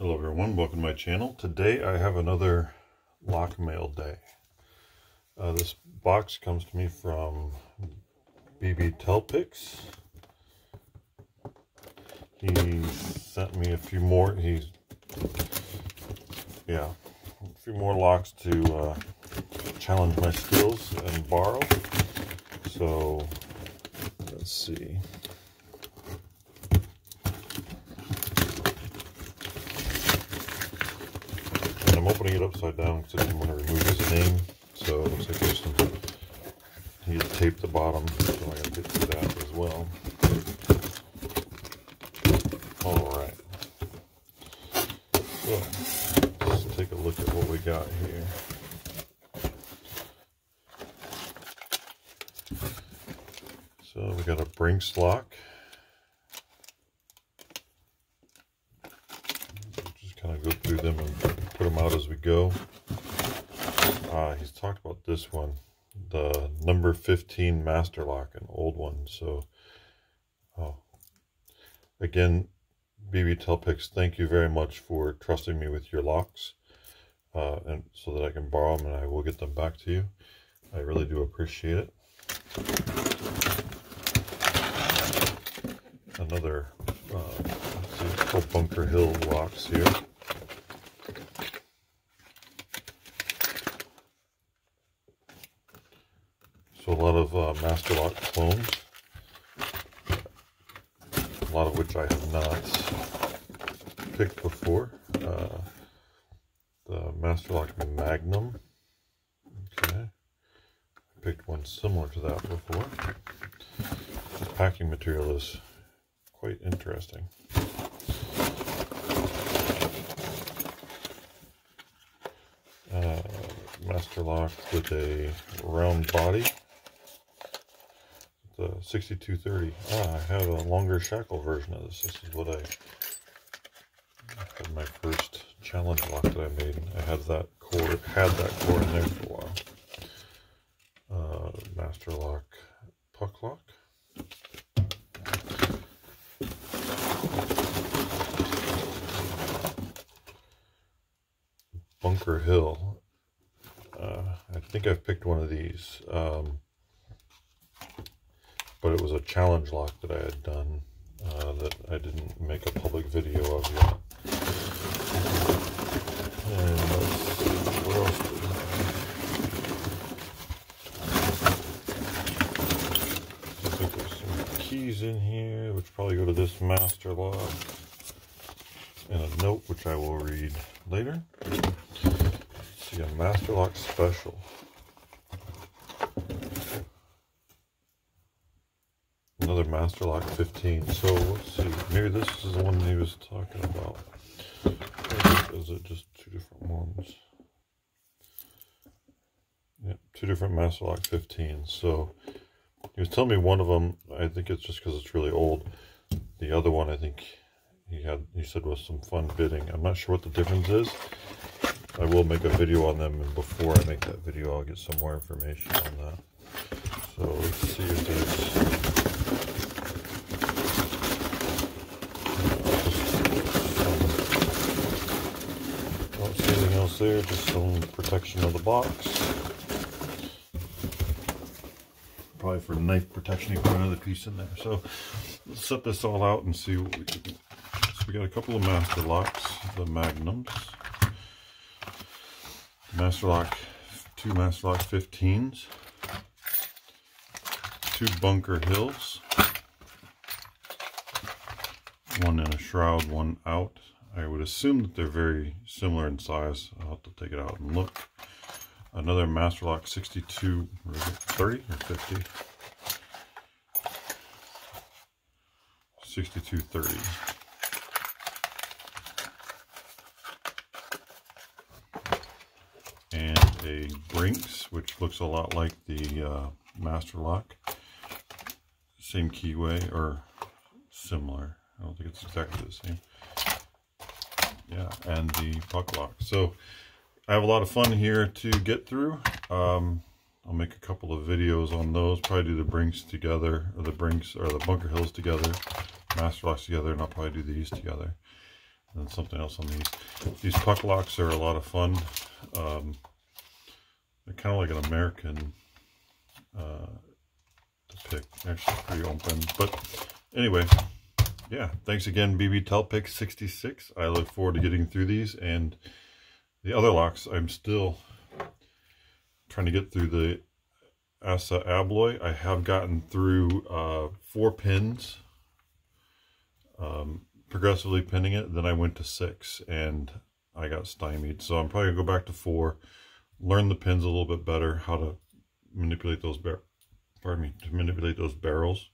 Hello everyone, welcome to my channel. Today I have another lock mail day. Uh, this box comes to me from BB Telpix. He sent me a few more, he's, yeah, a few more locks to uh, challenge my skills and borrow. So, let's see. I'm opening it upside down because I didn't want to remove his name. So it looks like there's some, he had taped the bottom, so I gotta get through that as well. Alright. So, let's take a look at what we got here. So we got a Brinks lock. Just kind of go through them and put them out as we go. Uh, he's talked about this one, the number 15 Master Lock, an old one. So, oh, again, BB Telpix, thank you very much for trusting me with your locks, uh, and so that I can borrow them and I will get them back to you. I really do appreciate it. Another uh, Bunker Hill locks here. So a lot of uh, Master Lock clones, a lot of which I have not picked before. Uh, the Master Lock Magnum, okay, I picked one similar to that before. The packing material is quite interesting. Uh, Master Lock with a round body the 6230. Ah, I have a longer shackle version of this. This is what I had my first challenge lock that I made. I had that core, had that core in there for a while. Uh, master lock, puck lock. Bunker Hill. Uh, I think I've picked one of these. Um, but it was a challenge lock that I had done uh, that I didn't make a public video of yet. And what else have? I think there's some keys in here, which probably go to this master lock. And a note, which I will read later. Let's see, a master lock special. Another Master Lock 15. So let's see, maybe this is the one he was talking about. is it just two different ones? Yep, two different Master Lock 15. So he was telling me one of them, I think it's just because it's really old. The other one, I think he had, he said was some fun bidding. I'm not sure what the difference is. I will make a video on them, and before I make that video, I'll get some more information on that. So let's see if there's there, just some protection of the box. Probably for knife protection, you put another piece in there. So let's set this all out and see what we can do. So we got a couple of master locks, the magnums. Master lock, two master lock 15s. Two bunker hills. One in a shroud, one out. I would assume that they're very similar in size. I'll have to take it out and look. Another Master Lock 62, 30 or 50? 6230. And a Brinks, which looks a lot like the uh, Master Lock. Same keyway, or similar. I don't think it's exactly the same yeah, and the puck lock. So I have a lot of fun here to get through. Um, I'll make a couple of videos on those, probably do the Brinks together, or the Brinks, or the Bunker Hills together, Master Locks together, and I'll probably do these together. and something else on these. These puck locks are a lot of fun. Um, they're kind of like an American uh, to pick. Actually, pretty open. But anyway, yeah. Thanks again, BB Telpix 66. I look forward to getting through these. And the other locks, I'm still trying to get through the ASSA ABLOY. I have gotten through uh, four pins, um, progressively pinning it. Then I went to six, and I got stymied. So I'm probably going to go back to four, learn the pins a little bit better, how to manipulate those pardon me, to manipulate those barrels.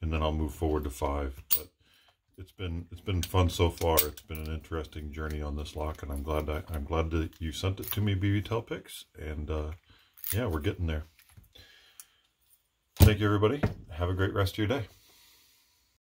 And then I'll move forward to five. But it's been it's been fun so far. It's been an interesting journey on this lock, and I'm glad that I'm glad that you sent it to me, BB Telpix. And uh, yeah, we're getting there. Thank you, everybody. Have a great rest of your day.